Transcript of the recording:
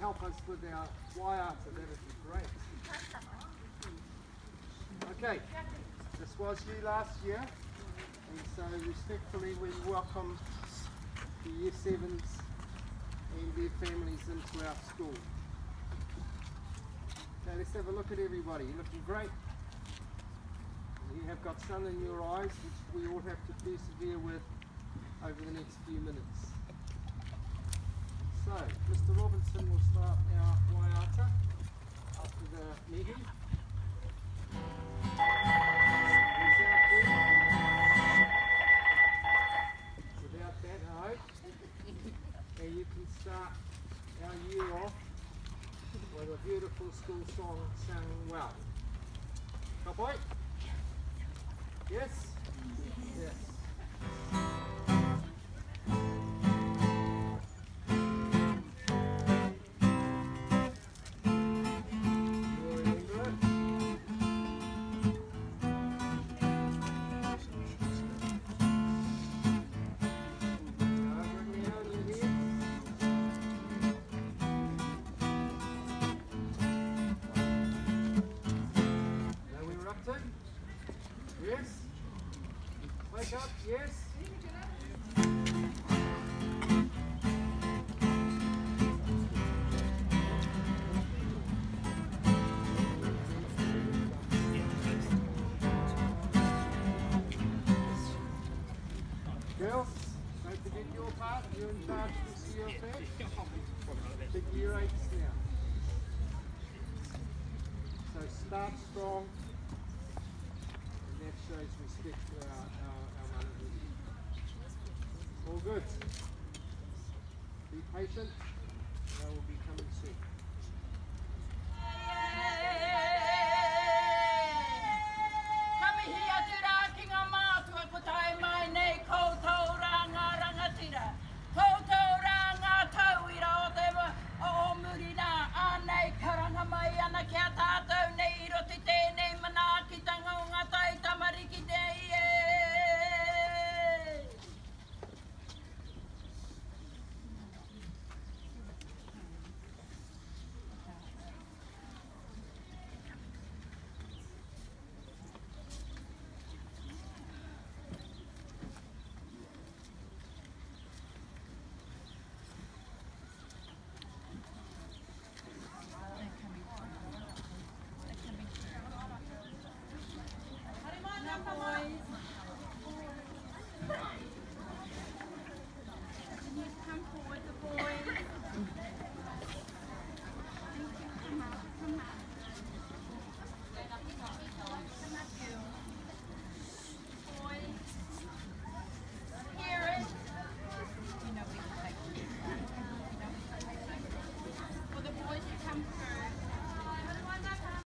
help us with our Waiata, that would be great. Okay, this was you last year, and so respectfully we welcome the Year 7s and their families into our school. Okay, let's have a look at everybody. You're looking great. You have got sun in your eyes, which we all have to persevere with over the next few minutes. So, Robinson will start our Waiata after the meeting. He's out there. Without that, I hope. And you can start our year off with a beautiful school song sung well. Cowboy? Yes. Yes? Wake up, yes? Girls, your part. You're in charge. So start strong. Shows respect to our, our, our. All good. Be patient.